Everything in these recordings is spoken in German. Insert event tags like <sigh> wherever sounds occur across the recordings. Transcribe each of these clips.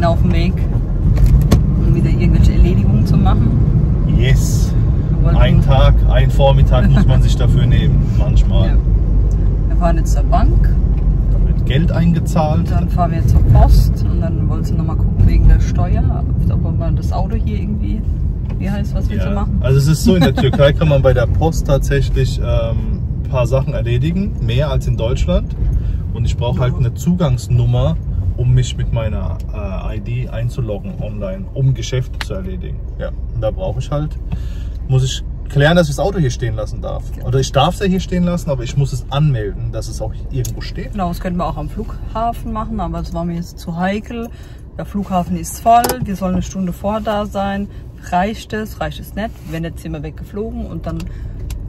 sind auf dem Weg, um wieder irgendwelche Erledigungen zu machen. Yes. Wollten- Ein Tag, ein Vormittag muss man sich dafür nehmen, <laughs> manchmal. Ja. Wir fahren jetzt zur Bank, Da wird Geld eingezahlt. und dann fahren wir zur Post und dann wollen sie nochmal gucken wegen der Steuer, ob man das Auto hier irgendwie, wie heißt, was wir so Ja. machen. Also es ist so, in der <laughs> Türkei kann man bei der Post tatsächlich ähm, ein paar Sachen erledigen, mehr als in Deutschland. Und ich brauche halt eine Zugangsnummer, um mich mit meiner äh, ID einzuloggen online, um Geschäfte zu erledigen. Ja. Und da brauche ich halt, muss ich klären, dass ich das Auto hier stehen lassen darf. Oder ich darf es ja hier stehen lassen, aber ich muss es anmelden, dass es auch irgendwo steht. Genau, das könnten wir auch am Flughafen machen, aber das war mir jetzt zu heikel. Der Flughafen ist voll, wir sollen eine Stunde vor da sein. Reicht es, reicht es nicht? Wenn jetzt sind wir weggeflogen und dann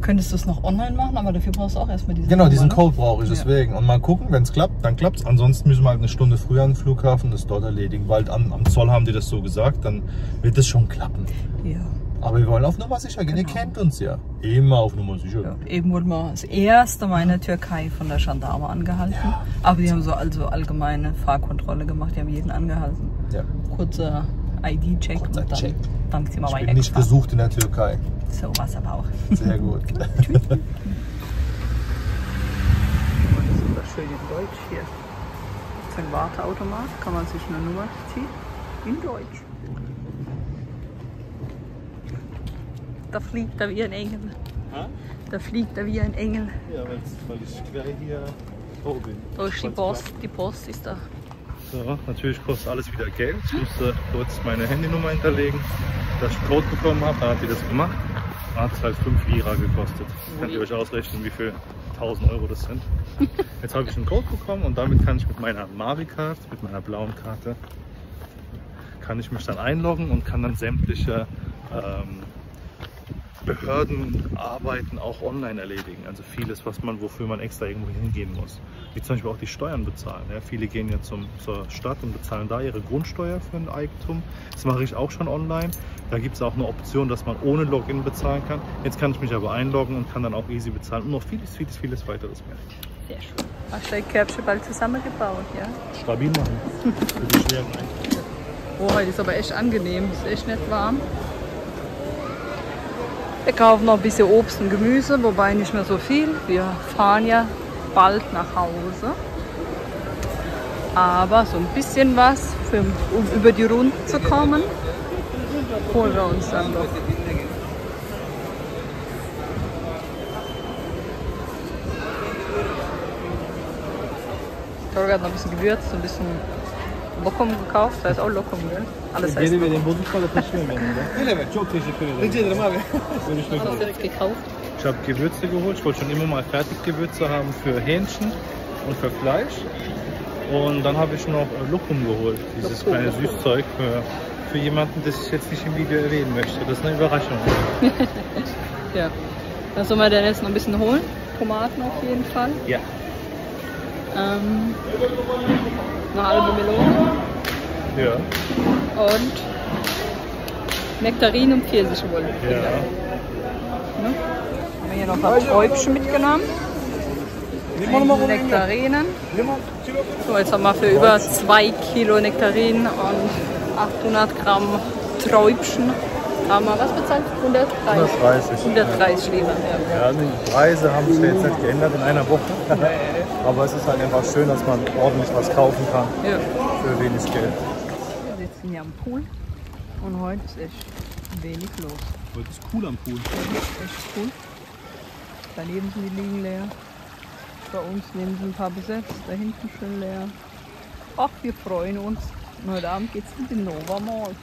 könntest du es noch online machen, aber dafür brauchst du auch erstmal diesen Genau, diesen ne? Code brauche ich Ja. deswegen. Und mal gucken, wenn es klappt, dann klappt es. Ansonsten müssen wir halt eine Stunde früher an den Flughafen das dort erledigen, weil am, am Zoll haben die das so gesagt, dann wird es schon klappen. Ja. Aber wir wollen auf Nummer sicher gehen, ihr kennt uns ja. Immer auf Nummer sicher. ja. Eben wurden wir das erste Mal in der Türkei von der Gendarme angehalten. Aber die haben so also allgemeine Fahrkontrolle gemacht, die haben jeden angehalten. Ja. Kurzer ID-Check und dann, Check. dann sind wir Ich bin nicht gesucht in der Türkei. So was aber auch. Sehr gut. Das ist aber schön in Deutsch hier. Das ist ein Warteautomat, kann man sich eine Nummer ziehen. In Deutsch. Da fliegt er wie ein Engel. Da fliegt er wie ein Engel. Ja, weil ich quer hier oh bin. Da ist die Post, die Post ist da. So, natürlich kostet alles wieder Geld. Ich musste kurz meine Handynummer hinterlegen, dass ich einen Code bekommen habe. Dann hat die das gemacht. Dann hat es halt 5 Lira gekostet. Könnt ihr euch ausrechnen, wie viel 1000 Euro das sind. <laughs> Jetzt habe ich einen Code bekommen und damit kann ich mit meiner Mavi-Card, mit meiner blauen Karte, kann ich mich dann einloggen und kann dann sämtliche ähm, Behördenarbeiten auch online erledigen. Also vieles, was man, wofür man extra irgendwo hingehen muss. Wie zum Beispiel auch die Steuern bezahlen. Ja, viele gehen ja zum, zur Stadt und bezahlen da ihre Grundsteuer für ein Eigentum. Das mache ich auch schon online. Da gibt es auch eine Option, dass man ohne Login bezahlen kann. Jetzt kann ich mich aber einloggen und kann dann auch easy bezahlen und noch vieles, vieles, vieles weiteres mehr. Sehr schön. Hast du dein Körbchen bald zusammengebaut, ja? Stabil machen. <laughs> Für die schweren Einkäufe. Oh, heute ist aber echt angenehm. Ist echt nicht warm. Wir kaufen noch ein bisschen Obst und Gemüse, wobei nicht mehr so viel. Wir fahren ja bald nach Hause. Aber so ein bisschen was, für, um über die Runden zu kommen, holen wir uns dann doch. Torge hat noch ein bisschen Gewürz, ein bisschen Lokum gekauft. Da ist auch Lokum, gell? Alles heißt Geri vereyim bozuk para taşıyorum yanımda. Ne demek? Çok teşekkür ederim. Rica ederim abi. Görüşmek üzere. Lokum gekauft. Ich habe Gewürze geholt. Ich wollte schon immer mal Fertiggewürze haben für Hähnchen und für Fleisch. Und dann habe ich noch äh, Lokum geholt, dieses Lokum, kleine. Süßzeug für, für jemanden, das ich jetzt nicht im Video erwähnen möchte. Das ist eine Überraschung. <laughs> Ja. Was soll man denn jetzt noch ein bisschen holen? Tomaten auf jeden Fall. Ja. Ähm, eine halbe Melone Ja. und Nektarinen und Pfirsiche wollen wir. Ja. Ne? Haben wir hier noch ein paar Träubchen mitgenommen. Nektarinen. So, jetzt haben wir für über 2 Kilo Nektarinen und 800 Gramm Träubchen. Wir was bezahlt? 130. 130. 130 Lira. Ja. Ja, die Preise haben sich jetzt nicht geändert in einer Woche. <laughs> Aber es ist halt einfach schön, dass man ordentlich was kaufen kann Ja. für wenig Geld. Wir sitzen hier am Pool und heute ist echt wenig los. Heute ist cool am Pool. Das ist echt cool. Daneben sind die liegen leer. Bei uns neben sind ein paar besetzt, da hinten schön leer. Ach, wir freuen uns. Und heute Abend geht's in den Nova Mall.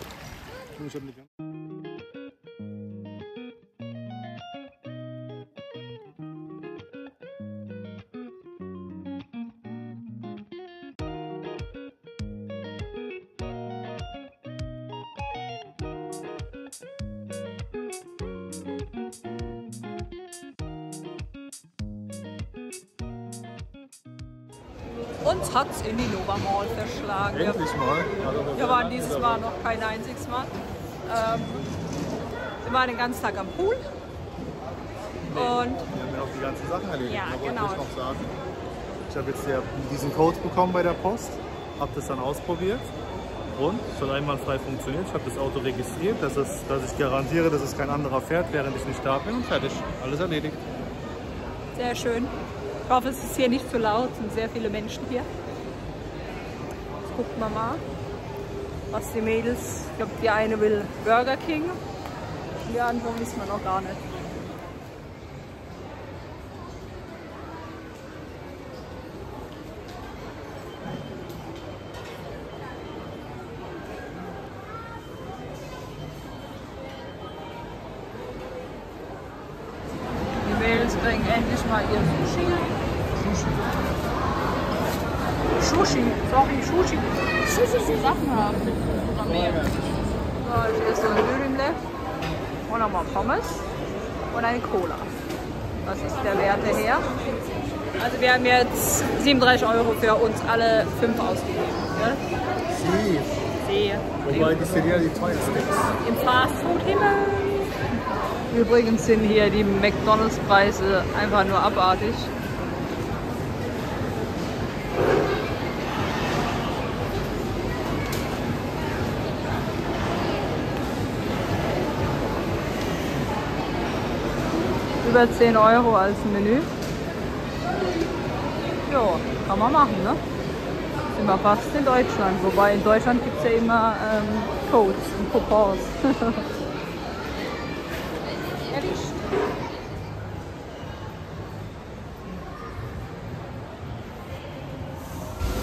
Uns hat's in die Nova Mall verschlagen. Wir, Endlich mal. wir waren dieses Mal noch kein einziges Mal. Ähm, wir waren den ganzen Tag am Pool. Und Wir haben ja noch die ganzen Sachen erledigt. Ja, Da wollte genau. Ich noch sagen. Ich habe jetzt ja diesen Code bekommen bei der Post, habe das dann ausprobiert Grund. Es soll einmal frei funktionieren. Ich habe das Auto registriert, dass, es, dass ich garantiere, dass es kein anderer fährt, während ich nicht da bin und fertig. Alles erledigt. Sehr schön. Ich hoffe, es ist hier nicht zu laut. Es sind sehr viele Menschen hier. Jetzt gucken wir mal, was die Mädels. Ich glaube, die eine will Burger King. Die andere wissen wir noch gar nicht. Die Mädels bringen endlich mal ihr Sushi. Sushi. Sorry, Sushi. Sushi für Sachen haben. Oder mehr. So, ich esse ein Dürümle. Und nochmal Pommes. Und eine Cola. Das ist der Werte her. Also wir haben jetzt 37 Euro für uns alle fünf ausgegeben. Ne? Sie. Sie. Wobei die sind ja die teuersten. Im Fastfood-Himmel. Übrigens sind hier die McDonalds-Preise einfach nur abartig. Über 10 Euro als Menü. Ja, kann man machen, ne? Sind wir fast in Deutschland. Wobei in Deutschland gibt es ja immer ähm, Codes und Coupons. Erwischt.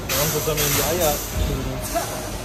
Irgendwo sammeln die Eier.